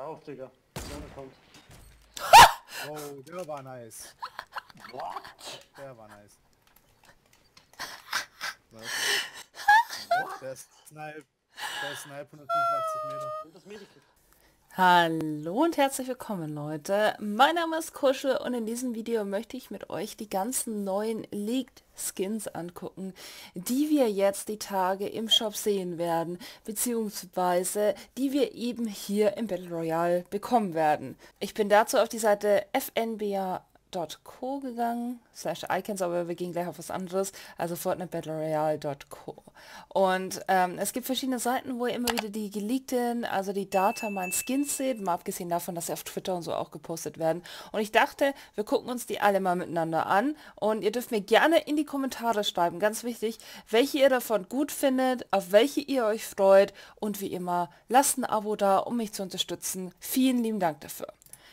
auf, Digga. Sonne kommt. Oh, der war nice. What? Der war nice. Was? Der Snipe. Der Snipe 185 Meter. Und das Medikit. Hallo und herzlich willkommen Leute, mein Name ist Kuschel und in diesem Video möchte ich mit euch die ganzen neuen Leaked Skins angucken, die wir jetzt die Tage im Shop sehen werden, beziehungsweise die wir eben hier im Battle Royale bekommen werden. Ich bin dazu auf die Seite FNBA Co gegangen, slash icons, aber wir gehen gleich auf was anderes, also fortnitebattleroyale.co. Und ähm, es gibt verschiedene Seiten, wo ihr immer wieder die geleakten, also die Data mein Skins seht, mal abgesehen davon, dass sie auf Twitter und so auch gepostet werden. Und ich dachte, wir gucken uns die alle mal miteinander an und ihr dürft mir gerne in die Kommentare schreiben, ganz wichtig, welche ihr davon gut findet, auf welche ihr euch freut und wie immer, lasst ein Abo da, um mich zu unterstützen. Vielen lieben Dank dafür.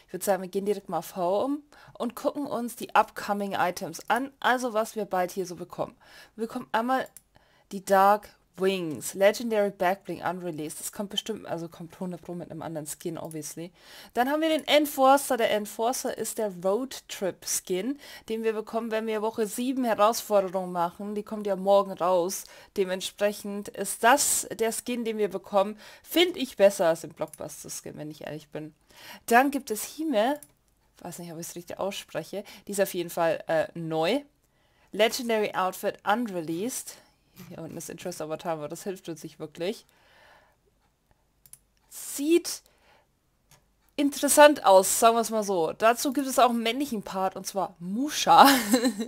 Ich würde sagen, wir gehen direkt mal auf Home und gucken uns die upcoming Items an, also was wir bald hier so bekommen. Wir bekommen einmal die Dark Wings, Legendary Backbling Unreleased. Das kommt bestimmt, also kommt 100 Pro mit einem anderen Skin, obviously. Dann haben wir den Enforcer. Der Enforcer ist der Road Trip Skin, den wir bekommen, wenn wir Woche 7 Herausforderungen machen. Die kommt ja morgen raus. Dementsprechend ist das der Skin, den wir bekommen. Finde ich besser als den Blockbuster Skin, wenn ich ehrlich bin. Dann gibt es Hime, weiß nicht, ob ich es richtig ausspreche, die ist auf jeden Fall äh, neu. Legendary Outfit Unreleased. Hier unten ist Interest Avatar, aber das hilft uns nicht wirklich. Sieht interessant aus, sagen wir es mal so. Dazu gibt es auch einen männlichen Part, und zwar Musha.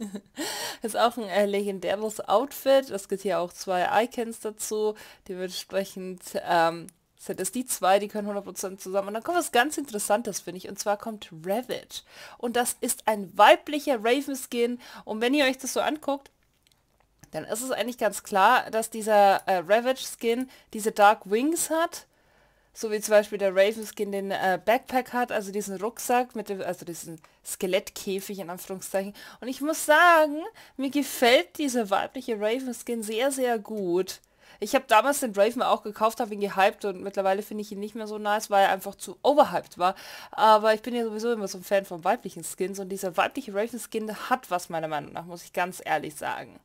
ist auch ein äh, legendäres Outfit. Es gibt hier auch zwei Icons dazu. Dementsprechend ähm, sind es die zwei, die können 100% zusammen. Und dann kommt was ganz Interessantes, finde ich. Und zwar kommt Ravage. Und das ist ein weiblicher Raven-Skin. Und wenn ihr euch das so anguckt, dann ist es eigentlich ganz klar, dass dieser äh, Ravage-Skin diese Dark Wings hat. So wie zum Beispiel der Raven-Skin den äh, Backpack hat, also diesen Rucksack mit dem, also diesen Skelettkäfig in Anführungszeichen. Und ich muss sagen, mir gefällt dieser weibliche Raven-Skin sehr, sehr gut. Ich habe damals den Raven auch gekauft, habe ihn gehypt und mittlerweile finde ich ihn nicht mehr so nice, weil er einfach zu overhyped war. Aber ich bin ja sowieso immer so ein Fan von weiblichen Skins und dieser weibliche Raven-Skin hat was meiner Meinung nach, muss ich ganz ehrlich sagen.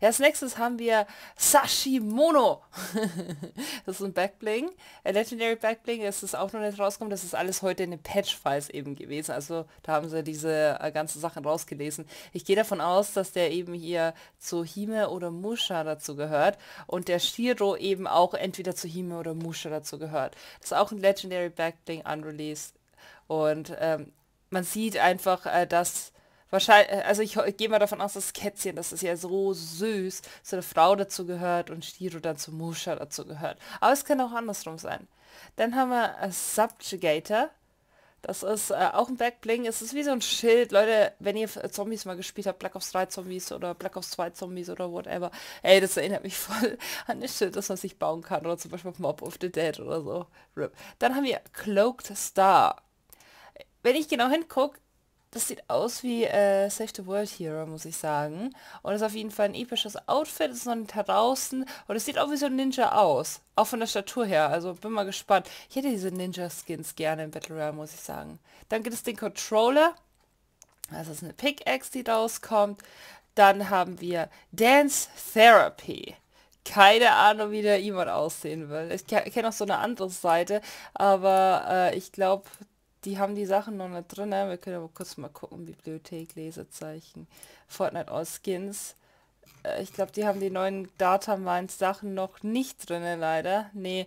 Ja, als nächstes haben wir Sashimono. das ist ein Backbling. Ein Legendary Backbling. Ist auch noch nicht rausgekommen. Das ist alles heute in den Patch-Files eben gewesen. Also da haben sie diese äh, ganzen Sachen rausgelesen. Ich gehe davon aus, dass der eben hier zu Hime oder Musha dazu gehört. Und der Shiro eben auch entweder zu Hime oder Musha dazu gehört. Das ist auch ein Legendary Backbling unreleased. Und ähm, man sieht einfach, äh, dass Wahrscheinlich, äh, also ich, ich gehe mal davon aus, dass Kätzchen, das ist ja so süß, zu der Frau dazu gehört und Stiro dann zu Musha dazu gehört. Aber es kann auch andersrum sein. Dann haben wir äh, Subjugator. Das ist äh, auch ein Backbling. Es ist wie so ein Schild. Leute, wenn ihr Zombies mal gespielt habt, Black Ops 3 Zombies oder Black Ops 2 Zombies oder whatever. Ey, das erinnert mich voll an das Schild, das man sich bauen kann. Oder zum Beispiel Mob of the Dead oder so. Rip. Dann haben wir Cloaked Star. Wenn ich genau hingucke, das sieht aus wie äh, Save the World Hero, muss ich sagen. Und ist auf jeden Fall ein episches Outfit, ist noch nicht draußen und es sieht auch wie so ein Ninja aus. Auch von der Statur her, also bin mal gespannt. Ich hätte diese Ninja-Skins gerne in Battle Royale, muss ich sagen. Dann gibt es den Controller. Das ist eine Pickaxe, die rauskommt. Dann haben wir Dance Therapy keine Ahnung, wie der jemand aussehen will. Ich kenne auch so eine andere Seite, aber äh, ich glaube, die haben die Sachen noch nicht drin. Wir können aber kurz mal gucken. Bibliothek, Lesezeichen, Fortnite All Skins. Äh, ich glaube, die haben die neuen Datamines Sachen noch nicht drin, leider. Nee,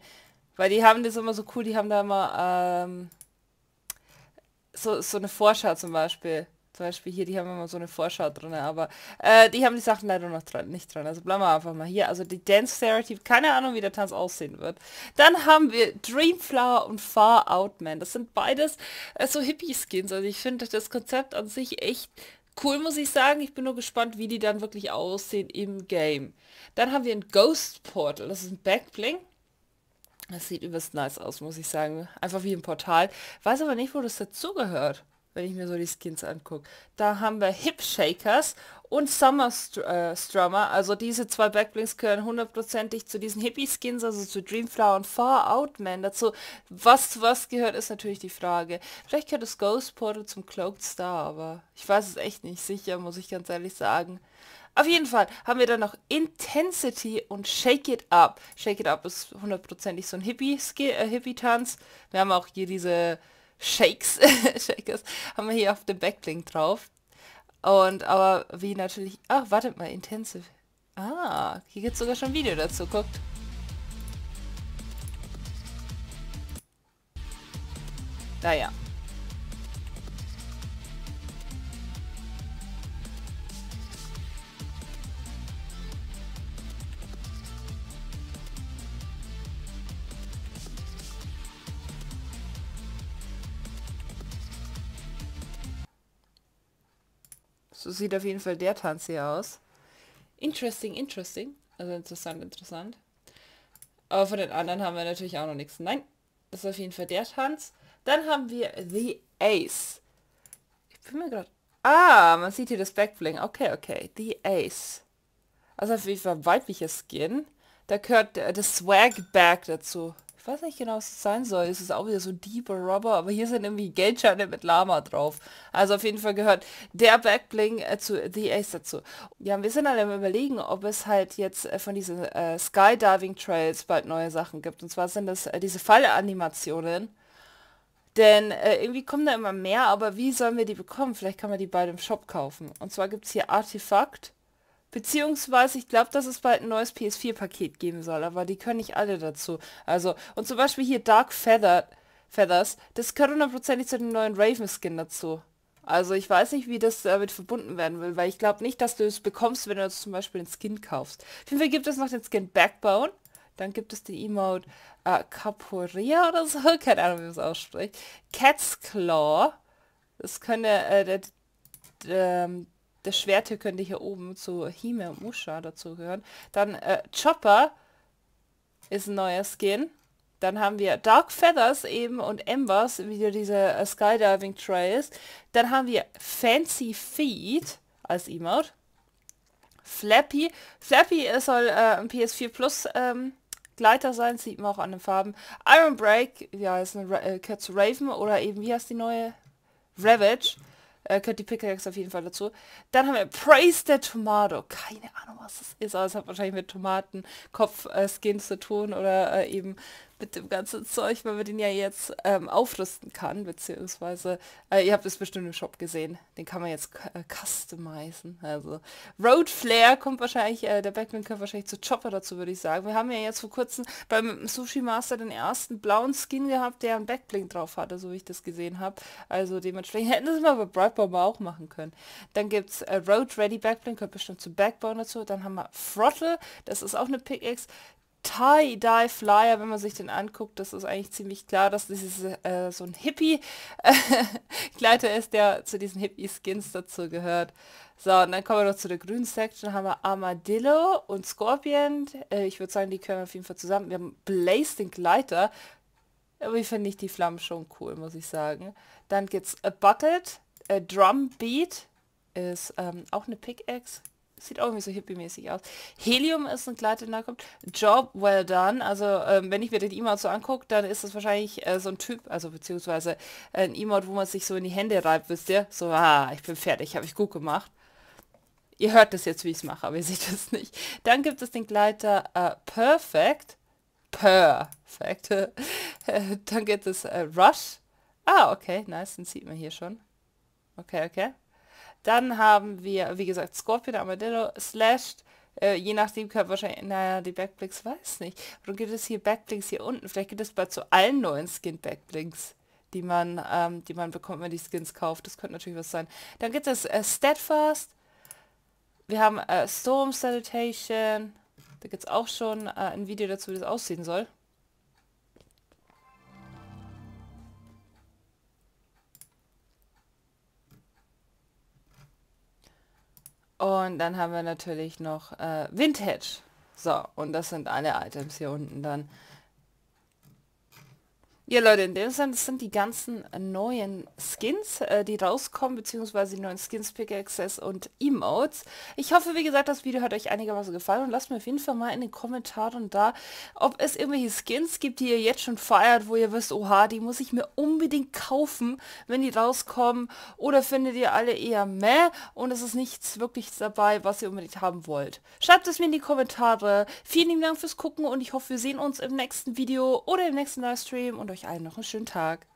weil die haben das immer so cool, die haben da immer ähm, so, so eine Vorschau zum Beispiel. Zum Beispiel hier, die haben immer so eine Vorschau drin, aber äh, die haben die Sachen leider noch dran, nicht dran. Also bleiben wir einfach mal hier. Also die Dance Therapy, keine Ahnung, wie der Tanz aussehen wird. Dann haben wir Dreamflower und Far Out Man. Das sind beides äh, so Hippie-Skins. Also ich finde das Konzept an sich echt cool, muss ich sagen. Ich bin nur gespannt, wie die dann wirklich aussehen im Game. Dann haben wir ein Ghost Portal. Das ist ein Backbling. Das sieht übelst nice aus, muss ich sagen. Einfach wie ein Portal. Weiß aber nicht, wo das dazugehört. Wenn ich mir so die Skins angucke. Da haben wir Hip Shakers und Summer Str äh, Strummer. Also diese zwei Backblinks gehören hundertprozentig zu diesen Hippie-Skins, also zu Dreamflower und Far Out Man. Dazu, was zu was gehört, ist natürlich die Frage. Vielleicht gehört das Ghost Portal zum Cloaked Star, aber ich weiß es echt nicht sicher, muss ich ganz ehrlich sagen. Auf jeden Fall haben wir dann noch Intensity und Shake It Up. Shake It Up ist hundertprozentig so ein Hippie-Tanz. Äh, Hippie wir haben auch hier diese Shakes, Shakers, haben wir hier auf dem Backlink drauf. Und aber wie natürlich... Ach, wartet mal, Intensive. Ah, hier gibt es sogar schon ein Video dazu, guckt. Naja. So sieht auf jeden Fall der Tanz hier aus. Interesting, interesting. Also interessant, interessant. Aber von den anderen haben wir natürlich auch noch nichts. Nein, das ist auf jeden Fall der Tanz. Dann haben wir The Ace. Ich bin mir gerade... Ah, man sieht hier das Backbling. Okay, okay. The Ace. Also auf jeden Fall weiblicher Skin. Da gehört das Swag Bag dazu weiß nicht genau, was es sein soll. Es ist auch wieder so Deeper Rubber, aber hier sind irgendwie Geldscheine mit Lama drauf. Also auf jeden Fall gehört der Backbling äh, zu The Ace dazu. Ja, wir sind alle im überlegen, ob es halt jetzt äh, von diesen äh, Skydiving Trails bald neue Sachen gibt. Und zwar sind das äh, diese Fallanimationen. Denn äh, irgendwie kommen da immer mehr, aber wie sollen wir die bekommen? Vielleicht kann man die bald im Shop kaufen. Und zwar gibt es hier Artefakt Beziehungsweise, ich glaube, dass es bald ein neues PS4-Paket geben soll, aber die können nicht alle dazu. Also, und zum Beispiel hier Dark Feather, Feathers, das gehört hundertprozentig zu dem neuen Raven-Skin dazu. Also ich weiß nicht, wie das damit verbunden werden will, weil ich glaube nicht, dass du es bekommst, wenn du zum Beispiel den Skin kaufst. Auf jeden Fall gibt es noch den Skin Backbone. Dann gibt es den Emote äh, Caporia oder so. Keine Ahnung, wie man es ausspricht. Cat's Claw. Das könnte äh, der, der, ähm, das Schwert hier könnte hier oben zu Hime Musha dazu gehören. Dann äh, Chopper ist ein neuer Skin. Dann haben wir Dark Feathers eben und Embers, wieder diese äh, Skydiving Trails. Dann haben wir Fancy Feet als Emote. Flappy. Flappy soll äh, ein PS4 Plus ähm, Gleiter sein, sieht man auch an den Farben. Iron Break, ja, ist eine äh, Raven oder eben, wie heißt die neue? Ravage. Äh, gehört die Pickaxe auf jeden Fall dazu. Dann haben wir Praise the Tomato. Keine Ahnung, was das ist, aber es hat wahrscheinlich mit Tomatenkopf-Skins zu tun oder äh, eben mit dem ganzen Zeug, weil man den ja jetzt ähm, aufrüsten kann, beziehungsweise, äh, ihr habt es bestimmt im Shop gesehen, den kann man jetzt äh, customizen, also Road Flare kommt wahrscheinlich, äh, der Backman kommt wahrscheinlich zu Chopper dazu, würde ich sagen. Wir haben ja jetzt vor kurzem beim Sushi Master den ersten blauen Skin gehabt, der einen Backblink drauf hatte, so wie ich das gesehen habe, also dementsprechend hätten das mal bei Brightbomber auch machen können. Dann gibt es äh, Road Ready Backblink, kommt bestimmt zu Backbone dazu, dann haben wir Throttle, das ist auch eine Pickaxe, Tie-Dye Flyer, wenn man sich den anguckt, das ist eigentlich ziemlich klar, dass dieses äh, so ein Hippie-Gleiter ist, der zu diesen Hippie-Skins dazu gehört. So, und dann kommen wir noch zu der grünen Section, haben wir Armadillo und Scorpion. Äh, ich würde sagen, die können wir auf jeden Fall zusammen. Wir haben Blaze, den Gleiter. Aber ich finde nicht die Flammen schon cool, muss ich sagen. Dann gibt es A Bucket, A Drum Beat, ist ähm, auch eine Pickaxe. Sieht auch irgendwie so hippie-mäßig aus. Helium ist ein Kleid, der kommt. Job well done. Also ähm, wenn ich mir den Emote so angucke, dann ist das wahrscheinlich äh, so ein Typ, also beziehungsweise ein Emote, wo man sich so in die Hände reibt, wisst ihr? So, ah, ich bin fertig, habe ich gut gemacht. Ihr hört das jetzt, wie ich es mache, aber ihr seht es nicht. Dann gibt es den Gleiter äh, Perfect. Perfect. dann gibt es äh, Rush. Ah, okay, nice, den sieht man hier schon. Okay, okay. Dann haben wir, wie gesagt, Scorpion, Armadillo, Slashed. Äh, je nachdem kann wahrscheinlich, naja, die Backblinks weiß nicht. Warum gibt es hier Backblinks hier unten? Vielleicht gibt es bald zu allen neuen Skin-Backblinks, die man, ähm, die man bekommt, wenn man die Skins kauft. Das könnte natürlich was sein. Dann gibt es äh, Steadfast. Wir haben äh, Storm Salutation. Da gibt es auch schon äh, ein Video dazu, wie das aussehen soll. Und dann haben wir natürlich noch äh, Vintage. So, und das sind alle Items hier unten dann. Ja Leute, in dem Sinne, das sind die ganzen neuen Skins, äh, die rauskommen, beziehungsweise die neuen Skins, Pickaxes und Emotes. Ich hoffe, wie gesagt, das Video hat euch einigermaßen gefallen und lasst mir auf jeden Fall mal in den Kommentaren da, ob es irgendwelche Skins gibt, die ihr jetzt schon feiert, wo ihr wisst, oha, die muss ich mir unbedingt kaufen, wenn die rauskommen. Oder findet ihr alle eher meh und es ist nichts wirklich dabei, was ihr unbedingt haben wollt. Schreibt es mir in die Kommentare. Vielen lieben Dank fürs Gucken und ich hoffe, wir sehen uns im nächsten Video oder im nächsten Livestream und euch allen noch einen schönen Tag.